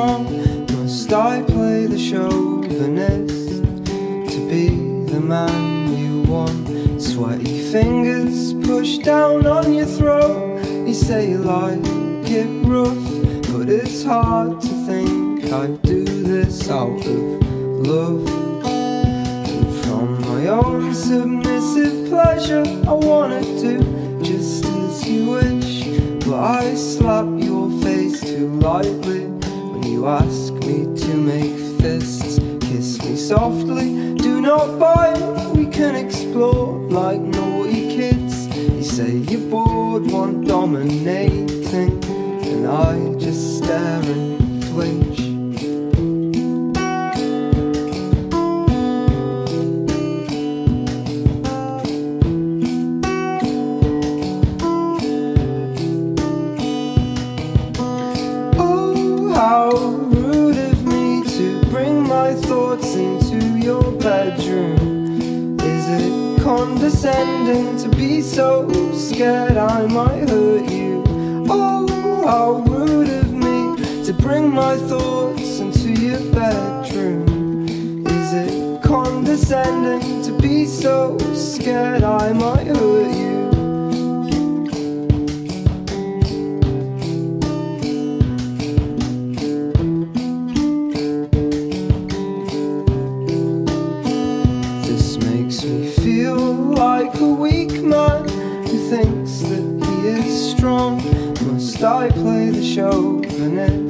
Must I play the chauvinist to be the man you want? Sweaty fingers push down on your throat. You say you like it rough, but it's hard to think I'd do this out of love. And from my own submissive pleasure, I wanna do just as you wish. But I slap your face too lightly you ask me to make fists. Kiss me softly, do not bite. We can explore like naughty kids. You say you're bored, want dominating, and I just stare and flinch. How rude of me to bring my thoughts into your bedroom. Is it condescending to be so scared I might hurt you? Oh, how rude of me to bring my thoughts into your bedroom. Is it condescending to be so scared I might hurt you? Like a weak man who thinks that he is strong. Must I play the chauvinist